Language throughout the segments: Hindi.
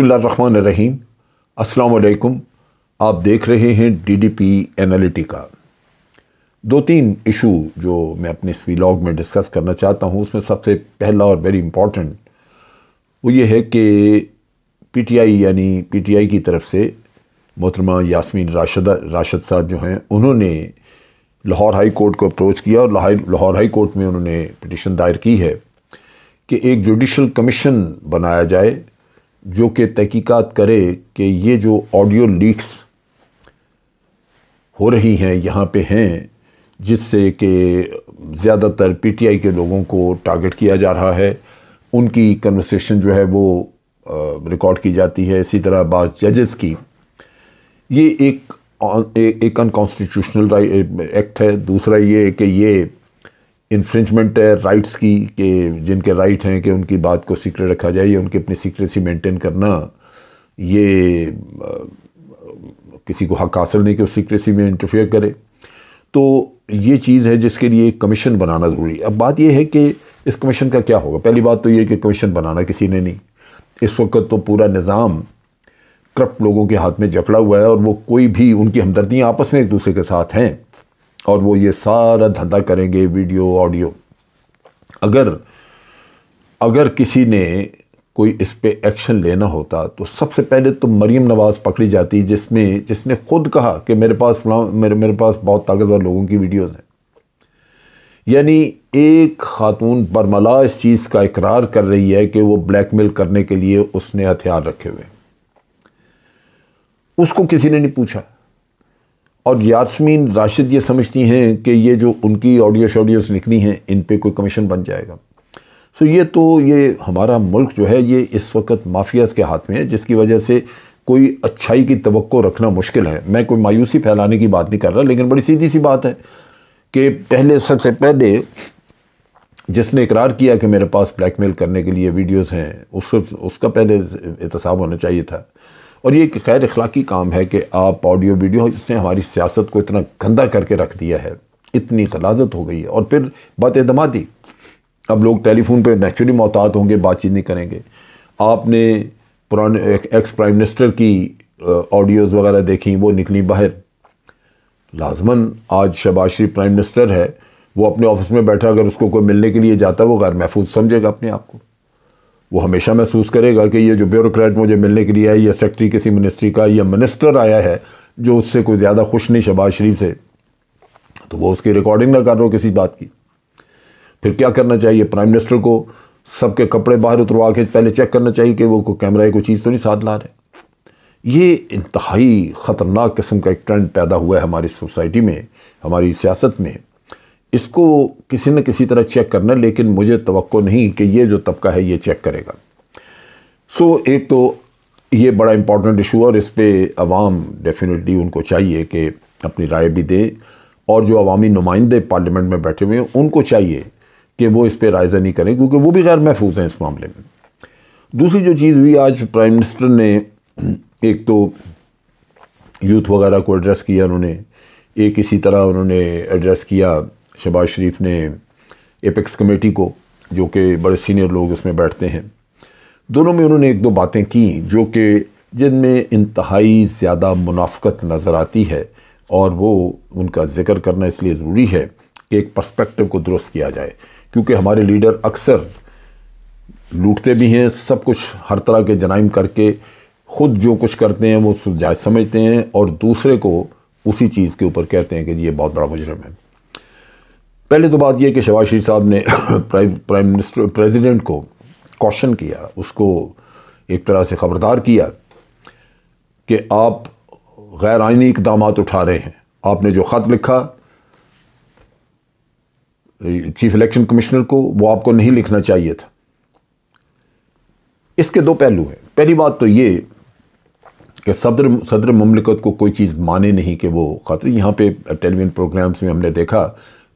बिस्मिल्लाहिर्रहमानिर्रहीम। अस्सलाम आप देख रहे हैं डीडीपी एनालिटिका दो तीन इशू जो मैं अपने इस व्लॉग में डिस्कस करना चाहता हूँ, उसमें सबसे पहला और वेरी इंपॉर्टेंट वो ये है कि पीटीआई यानी पीटीआई की तरफ़ से मोहतरमा यासमीन राशद राशद साहब जो हैं, उन्होंने लाहौर हाई कोर्ट को अप्रोच किया और लाहौर हाई कोर्ट में उन्होंने पिटिशन दायर की है कि एक जुडिशल कमीशन बनाया जाए जो कि तहकीकात करे कि ये जो ऑडियो लीक्स हो रही हैं, यहाँ पे हैं, जिससे कि ज़्यादातर पीटीआई के लोगों को टारगेट किया जा रहा है। उनकी कन्वर्सेशन जो है वो रिकॉर्ड की जाती है। इसी तरह बाज़ जजेस की। ये एक एक अनकॉन्स्टिट्यूशनल एक्ट है। दूसरा ये कि ये इन्फ्रिंजमेंट है राइट्स की, कि जिनके राइट हैं कि उनकी बात को सीक्रेट रखा जाए, या उनकी अपनी सीक्रेसी मेंटेन करना, ये किसी को हक हासिल नहीं कि उस सीक्रेसी में इंटरफेयर करे। तो ये चीज़ है जिसके लिए एक कमीशन बनाना ज़रूरी है। अब बात यह है कि इस कमीशन का क्या होगा? पहली बात तो ये कि कमीशन बनाना किसी ने नहीं। इस वक्त तो पूरा निज़ाम करप्ट लोगों के हाथ में जकड़ा हुआ है और वो कोई भी उनकी हमदर्दियाँ आपस में एक दूसरे के साथ हैं। और वो ये सारा धंधा करेंगे वीडियो, ऑडियो। अगर अगर किसी ने कोई इस पर एक्शन लेना होता तो सबसे पहले तो मरीम नवाज़ पकड़ी जाती, जिसमें, जिसने खुद कहा कि मेरे पास मेरे मेरे पास बहुत ताकतवर लोगों की वीडियोज़ हैं। यानी एक खातून बरमला इस चीज़ का इकरार कर रही है कि वो ब्लैकमेल करने के लिए उसने हथियार रखे हुए। उसको किसी ने नहीं पूछा। और यासमीन राशिद ये समझती हैं कि ये जो उनकी ऑडियो शॉडियोस निकली हैं, इन पे कोई कमीशन बन जाएगा। सो ये तो ये हमारा मुल्क जो है, ये इस वक्त माफियाज़ के हाथ में है, जिसकी वजह से कोई अच्छाई की तो रखना मुश्किल है। मैं कोई मायूसी फैलाने की बात नहीं कर रहा, लेकिन बड़ी सीधी सी बात है कि पहले, सबसे पहले जिसने इकरार किया कि मेरे पास ब्लैकमेल करने के लिए वीडियोस हैं, उस, उसका पहले एहतसाब होना चाहिए था। और ये एक खैर अखलाकी काम है कि आप ऑडियो वीडियो जिसने हमारी सियासत को इतना गंदा करके रख दिया है, इतनी गलाजत हो गई है। और फिर बात एतमादी। अब लोग टेलीफोन पर नेचुरली मोहतात होंगे, बातचीत नहीं करेंगे। आपने पुराने एक्स प्राइम मिनिस्टर की ऑडियोज़ वगैरह देखी, वो निकली बाहर। लाजमन आज शबाज शरीफ प्राइम मिनिस्टर है, वो अपने ऑफ़िस में बैठा, अगर उसको कोई मिलने के लिए जाता है वो गैर महफूज समझेगा अपने आप को। वो हमेशा महसूस करेगा कि ये जो ब्यूरोक्रेट मुझे मिलने के लिए आया या सेक्रेटरी किसी मिनिस्ट्री का, या मिनिस्टर आया है, जो उससे कोई ज़्यादा खुश नहीं शबाज शरीफ से तो वो उसकी रिकॉर्डिंग ना कर रहा हो किसी बात की। फिर क्या करना चाहिए? प्राइम मिनिस्टर को सबके कपड़े बाहर उतरवा के पहले चेक करना चाहिए कि वो कैमरा कोई चीज़ तो नहीं साथ ला रहे। ये इंतहाई ख़तरनाक किस्म का एक ट्रेंड पैदा हुआ है हमारी सोसाइटी में, हमारी सियासत में। इसको किसी न किसी तरह चेक करना लेकिन मुझे तो नहीं कि ये जो तबका है ये चेक करेगा। सो so, एक तो ये बड़ा इंपॉर्टेंट इशू और इस पर अवाम डेफिनेटली उनको चाहिए कि अपनी राय भी दे और जो अवामी नुमाइंदे पार्लियामेंट में बैठे हुए हैं उनको चाहिए कि वो इस पर रायजा नहीं करें क्योंकि वो भी गैर महफूज हैं इस मामले में। दूसरी जो चीज़ हुई आज प्राइम मिनिस्टर ने एक तो यूथ वगैरह को एड्रेस किया उन्होंने एक इसी तरह उन्होंने एड्रेस किया शबाज शरीफ ने एपेक्स कमेटी को, जो कि बड़े सीनियर लोग उसमें बैठते हैं, दोनों में उन्होंने एक दो बातें की, जो कि जिनमें इंतहाई ज़्यादा मुनाफ्त नज़र आती है और वो उनका ज़िक्र करना इसलिए ज़रूरी है कि एक पर्सपेक्टिव को दुरुस्त किया जाए, क्योंकि हमारे लीडर अक्सर लूटते भी हैं, सब कुछ हर तरह के जनाइम करके, ख़ुद जो कुछ करते हैं वो जायज़ समझते हैं और दूसरे को उसी चीज़ के ऊपर कहते हैं कि ये बहुत बड़ा मुजरम है। पहले तो बात यह कि शबाज शरीफ साहब ने प्राइम मिनिस्टर, प्रेसिडेंट को क्वेश्चन किया, उसको एक तरह से ख़बरदार किया कि आप गैर आइनी इकदाम उठा रहे हैं। आपने जो ख़त लिखा, चीफ इलेक्शन कमिश्नर को, वो आपको नहीं लिखना चाहिए था। इसके दो पहलू हैं। पहली बात तो ये कि सदर सदर ममलिकत को कोई चीज़ माने नहीं कि वो ख़त, यहाँ पे टेलीविज़न प्रोग्राम्स में हमने देखा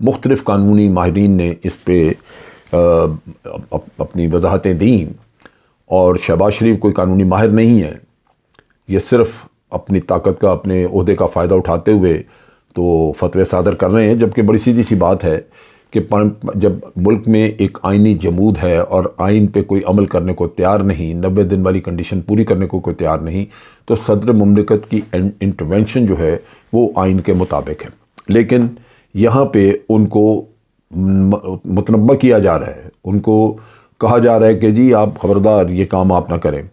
मुख्तलिफ़ कानूनी माहरीन ने इस पर अपनी वजाहतें दी और शहबाज शरीफ कोई कानूनी माहिर नहीं है। ये सिर्फ़ अपनी ताकत का, अपने अहदे का फ़ायदा उठाते हुए तो फतवे सादर कर रहे हैं, जबकि बड़ी सीधी सी बात है कि जब मुल्क में एक आइनी जमूद है और आइन पे कोई अमल करने को तैयार नहीं, नब्बे दिन वाली कंडीशन पूरी करने को कोई तैयार नहीं तो सदर ममलिकत की इंटरवेंशन जो है, वो आइन के मुताबिक है। लेकिन यहाँ पे उनको मुतनबा किया जा रहा है। उनको कहा जा रहा है कि जी, आप खबरदार ये काम आप ना करें।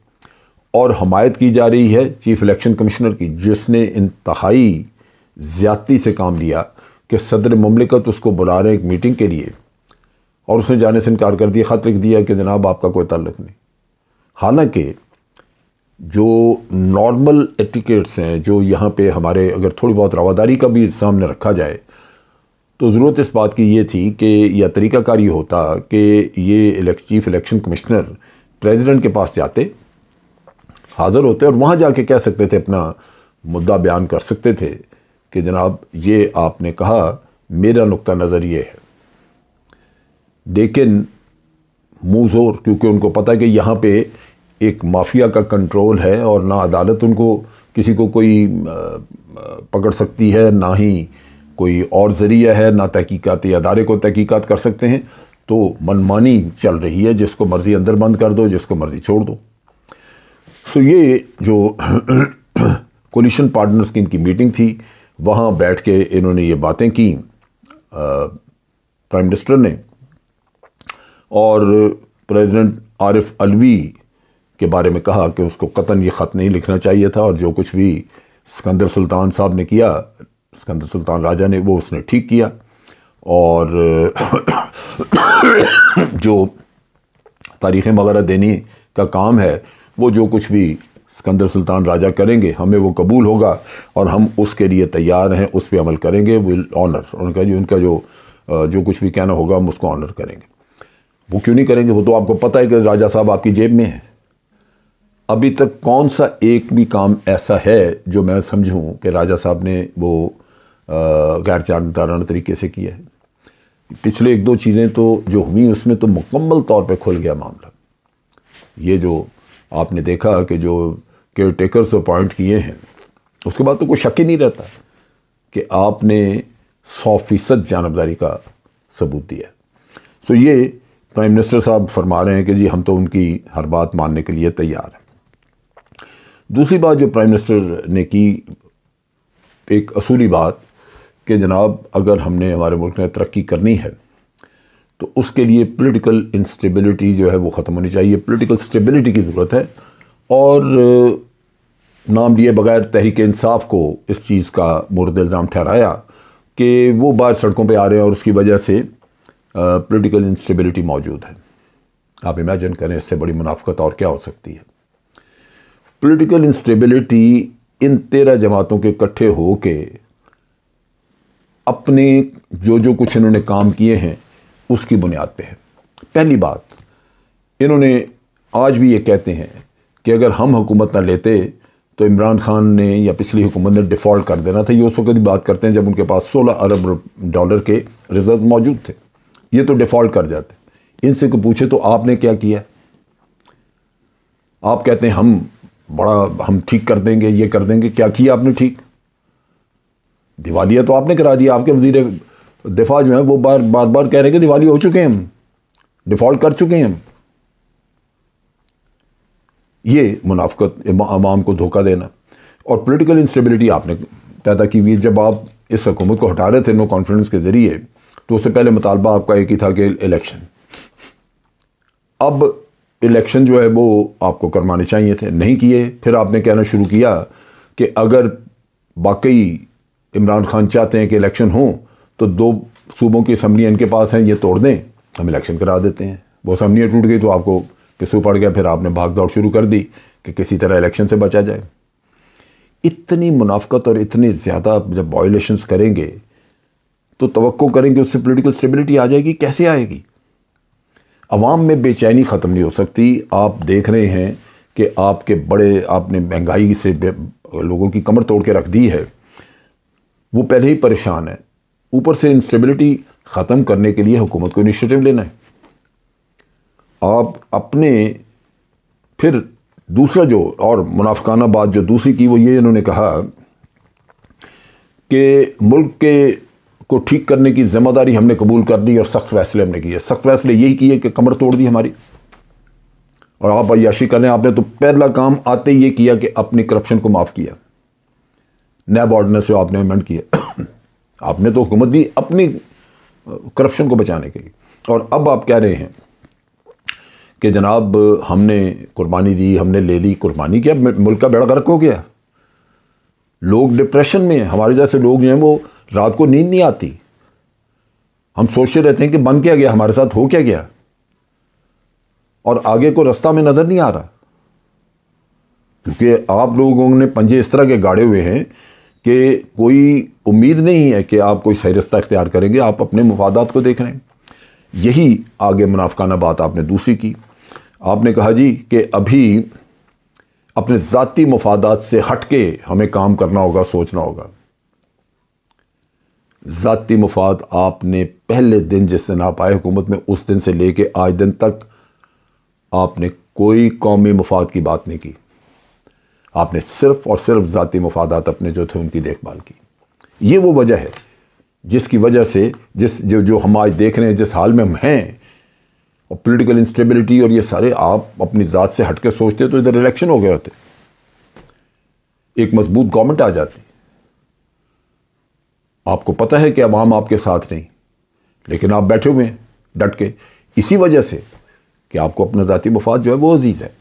और हमायत की जा रही है चीफ इलेक्शन कमिश्नर की, जिसने इंतहाई ज़्यादती से काम लिया कि सदर ममलिकत उसको बुला रहे हैं एक मीटिंग के लिए और उसने जाने से इनकार कर दिया, ख़त लिख दिया कि जनाब आपका कोई ताल्लुक नहीं। हालाँकि जो नॉर्मल एटिकेट्स हैं, जो यहाँ पे हमारे अगर थोड़ी बहुत रवादारी का भी सामने रखा जाए तो ज़रूरत इस बात की ये थी कि यह तरीक़ाकार ये होता कि ये चीफ इलेक्शन कमिश्नर प्रेसिडेंट के पास जाते, हाज़िर होते और वहाँ जाके कह सकते थे, अपना मुद्दा बयान कर सकते थे कि जनाब ये आपने कहा, मेरा नुक्ता नज़र ये है। लेकिन मुँह ज़ोर, क्योंकि उनको पता है कि यहाँ पे एक माफिया का कंट्रोल है और ना अदालत उनको किसी को कोई पकड़ सकती है, ना ही कोई और ज़रिया है, ना तहकीकती अदारे को तहकीकात कर सकते हैं। तो मनमानी चल रही है, जिसको मर्ज़ी अंदर बंद कर दो, जिसको मर्ज़ी छोड़ दो। सो ये जो कोलिशन पार्टनर्स की इनकी मीटिंग थी, वहाँ बैठ के इन्होंने ये बातें की प्राइम मिनिस्टर ने। और प्रेसिडेंट आरिफ अलवी के बारे में कहा कि उसको कतन ये ख़त नहीं लिखना चाहिए था, और जो कुछ भी सिकंदर सुल्तान साहब ने किया सिकंदर सुल्तान राजा ने, वो उसने ठीक किया। और, जो तारीख़ें वगैरह देने का काम है, वो जो कुछ भी सिकंदर सुल्तान राजा करेंगे, हमें वो कबूल होगा और हम उसके लिए तैयार हैं, उस पर अमल करेंगे विल ऑनर उनका जो उनका जो जो कुछ भी कहना होगा, हम उसको ऑनर करेंगे। वो क्यों नहीं करेंगे? वो तो आपको पता है कि राजा साहब आपकी जेब में है। अभी तक कौन सा एक भी काम ऐसा है, जो मैं समझूं कि राजा साहब ने वो गैर जानदाराना तरीके से किया है। पिछले एक दो चीज़ें तो जो हुई उसमें तो मुकम्मल तौर पे खुल गया मामला। ये जो आपने देखा कि जो केयर टेकर्स अपॉइंट किए हैं, उसके बाद तो कोई शक ही नहीं रहता कि आपने सौ फ़ीसद जानबदारी का सबूत दिया। सो ये प्राइम मिनिस्टर साहब फरमा रहे हैं कि जी हम तो उनकी हर बात मानने के लिए तैयार हैं। दूसरी बात जो प्राइम मिनिस्टर ने की, एक असूली बात कि जनाब, अगर हमने हमारे मुल्क में तरक्की करनी है तो उसके लिए पॉलिटिकल इंस्टेबिलिटी जो है वो ख़त्म होनी चाहिए। पॉलिटिकल स्टेबिलिटी की ज़रूरत है और नाम लिए बगैर तहरीक इंसाफ को इस चीज़ का मुर्द इल्ज़ाम ठहराया कि वो बाहर सड़कों पे आ रहे हैं और उसकी वजह से पॉलिटिकल इंस्टेबिलिटी मौजूद है। आप इमेजिन करें इससे बड़ी मुनाफ्त और क्या हो सकती है। पॉलिटिकल इंस्टेबिलिटी इन तेरह जमातों के इकट्ठे हो के अपने जो जो कुछ इन्होंने काम किए हैं, उसकी बुनियाद पे है। पहली बात, इन्होंने आज भी ये कहते हैं कि अगर हम हुकूमत ना लेते तो इमरान खान ने या पिछली हुकूमत ने डिफ़ॉल्ट कर देना था। ये उस वक्त बात करते हैं जब उनके पास 16 अरब डॉलर के रिज़र्व मौजूद थे। ये तो डिफ़ॉल्ट कर जाते इनसे को पूछे तो आपने क्या किया? आप कहते हैं, हम बड़ा, हम ठीक कर देंगे, ये कर देंगे। क्या किया आपने ठीक? दिवालिया तो आपने करा दिया, आपके वज़ीर दिफा जो है, वो बार बार बार कह रहे हैं कि दिवाली हो चुके हैं हम, डिफ़ॉल्ट कर चुके हैं हम। ये मुनाफ्त अवाम को धोखा देना और पॉलिटिकल इंस्टेबिलिटी आपने पैदा की हुई जब आप इस हुकूमत को हटा रहे थे नो कॉन्फ्रेंस के ज़रिए तो उससे पहले मुतालबा आपका एक ही था कि इलेक्शन अब इलेक्शन जो है, वो आपको करवाने चाहिए थे, नहीं किए। फिर आपने कहना शुरू किया कि अगर वाकई इमरान खान चाहते हैं कि इलेक्शन हो तो दो सूबों की असम्बलियाँ इनके पास हैं, ये तोड़ दें। हम इलेक्शन करा देते हैं। वो असम्बलियाँ टूट गई तो आपको पिसू पड़ गया, फिर आपने भाग दौड़ शुरू कर दी कि किसी तरह इलेक्शन से बचा जाए। इतनी मुनाफ्त और इतनी ज़्यादा जब वायोलेशंस करेंगे तो तो करेंगे, उससे पोलिटिकल स्टेबिलिटी आ जाएगी, कैसे आएगी? अवाम में बेचैनी ख़त्म नहीं हो सकती। आप देख रहे हैं कि आपके बड़े, आपने महँगाई से लोगों की कमर तोड़ के रख दी है। वो पहले ही परेशान है। ऊपर से इंस्टेबिलिटी ख़त्म करने के लिए हुकूमत को इनिशिएटिव लेना है। आप अपने फिर दूसरा जो और मुनाफाना बात जो दूसरी की वो ये इन्होंने कहा कि मुल्क के को ठीक करने की ज़िम्मेदारी हमने कबूल कर दी और सख्त फैसले हमने किए। सख्त फैसले यही किए कि कमर तोड़ दी हमारी। और आप अयाशी करें आपने तो पहला काम आते ही ये किया कि अपनी करप्शन को माफ़ किया। नैब ऑर्डिनेंस जो आपने अमेंड किया। आपने तो हुकूमत दी अपनी करप्शन को बचाने के लिए। और अब आप कह रहे हैं कि जनाब, हमने कुर्बानी दी, हमने ले ली, कुर्बानी किया? मुल्क का बेड़ा गर्क हो गया। लोग डिप्रेशन में हैं। हमारे जैसे लोग जो हैं वो रात को नींद नहीं आती। हम सोचते रहते हैं कि बन क्या गया? हमारे साथ हो क्या गया? और आगे को रास्ता में नज़र नहीं आ रहा। क्योंकि आप लोगों ने पंजे इस तरह के गाड़े हुए हैं कि कोई उम्मीद नहीं है कि आप कोई सही रास्ता इख्तियार करेंगे, आप अपने मफादात को देख रहे हैं। यही आगे मुनाफाना बात आपने दूसरी की। आपने कहा जी कि अभी अपने ज़ाती मफादात से हट के हमें काम करना होगा, सोचना होगा। ज़ाती मफाद आपने पहले दिन जिस दिन आप आए हुकूमत में, उस दिन से लेके आज दिन तक आपने कोई कौमी मफाद की बात नहीं की। आपने सिर्फ़ और सिर्फ़ ज़ाती मफादात अपने जो थे उनकी देखभाल की। ये वो वजह है जिसकी वजह से जिस जो जो हम आज देख रहे हैं, जिस हाल में हम हैं, और पॉलिटिकल इंस्टेबिलिटी और ये सारे आप अपनी ज़ात से हटके सोचते तो इधर इलेक्शन हो गए होते। एक मज़बूत गवर्नमेंट आ जाती। आपको पता है कि अवाम आपके साथ नहीं, लेकिन आप बैठे हुए हैं डट के। इसी वजह से कि आपको अपना ज़ाती मफाद जो है वो अज़ीज़ है।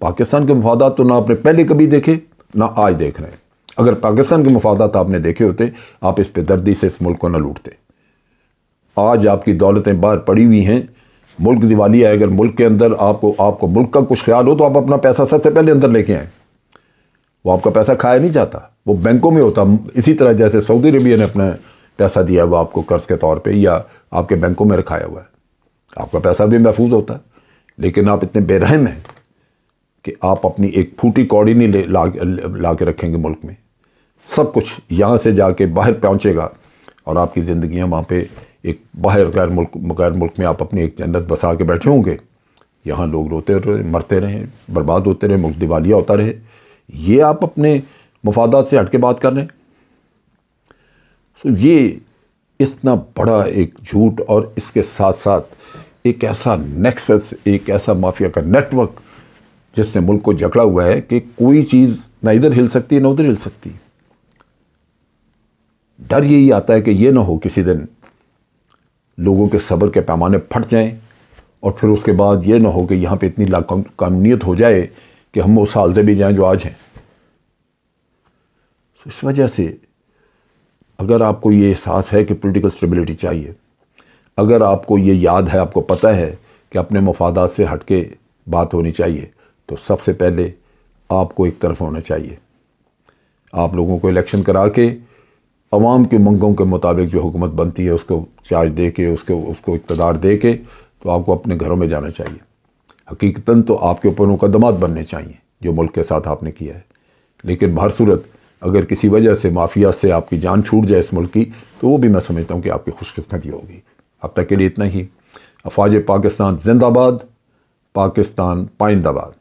पाकिस्तान के मफादात तो ना आपने पहले कभी देखे, ना आज देख रहे हैं। अगर पाकिस्तान के मफादात आपने देखे होते, आप इस पर दर्दी से इस मुल्क को ना लूटते। आज आपकी दौलतें बाहर पड़ी हुई हैं। मुल्क दिवाली है अगर मुल्क के अंदर आपको आपको मुल्क का कुछ ख्याल हो तो आप अपना पैसा सबसे पहले अंदर लेके आए। वो आपका पैसा खाया नहीं जाता, वो बैंकों में होता। इसी तरह जैसे सऊदी अरबिया ने अपना पैसा दिया हुआ आपको कर्ज के तौर पे, या आपके बैंकों में रखाया हुआ है। आपका पैसा भी महफूज होता है लेकिन आप इतने बेरहम हैं। कि आप अपनी एक फूटी कौड़ी नहीं ले ला, के रखेंगे मुल्क में। सब कुछ यहाँ से जाके बाहर पहुँचेगा और आपकी ज़िंदगियाँ वहाँ पे एक बाहर गैर मुल्क गैर मुल्क में आप अपनी एक जन्नत बसा के बैठे होंगे। यहाँ लोग रोते रहे मरते रहें बर्बाद होते रहे मुल्क दिवालिया होता रहे। ये आप अपने मफादात से हट के बात कर रहे हैं। तो ये इतना बड़ा एक झूठ और इसके साथ साथ एक ऐसा नेक्सस एक ऐसा माफिया का नेटवर्क जिसने मुल्क को जकड़ा हुआ है कि कोई चीज़ ना इधर हिल सकती है, ना उधर हिल सकती डर यही आता है कि ये ना हो किसी दिन लोगों के सब्र के पैमाने फट जाएँ और फिर उसके बाद ये ना हो कि यहाँ पे इतनी कानूनीत हो जाए कि हम उस हाल से भी जाएँ जो आज हैं। तो इस वजह से अगर आपको ये एहसास है कि पोलिटिकल स्टेबिलिटी चाहिए, अगर आपको ये याद है, आपको पता है कि अपने मफादात से हट के बात होनी चाहिए तो सबसे पहले आपको एक तरफ़ होना चाहिए। आप लोगों को इलेक्शन करा के अवाम के मंगों के मुताबिक जो हुकूमत बनती है, उसको चार्ज दे के, उसको उसको इकतदार दे के तो आपको अपने घरों में जाना चाहिए। हकीकता तो आपके ऊपर मुकदमात बनने चाहिए, जो मुल्क के साथ आपने किया है। लेकिन बाहर सूरत अगर किसी वजह से, माफिया से आपकी जान छूट जाए इस मुल्क की तो वो भी मैं समझता हूँ कि आपकी खुशकस्मती होगी। अब तक के लिए इतना ही। अफवाज पाकिस्तान जिंदाबाद, पाकिस्तान पाइंदाबाद।